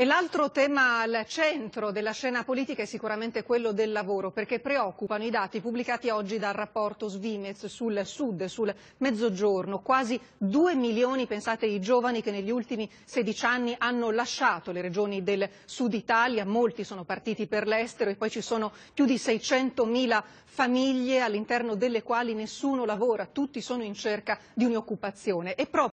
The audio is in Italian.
E l'altro tema al centro della scena politica è sicuramente quello del lavoro, perché preoccupano i dati pubblicati oggi dal rapporto Svimez sul sud, sul mezzogiorno. Quasi 2 milioni, pensate, i giovani che negli ultimi 16 anni hanno lasciato le regioni del sud Italia, molti sono partiti per l'estero e poi ci sono più di 600 mila famiglie all'interno delle quali nessuno lavora, tutti sono in cerca di un'occupazione.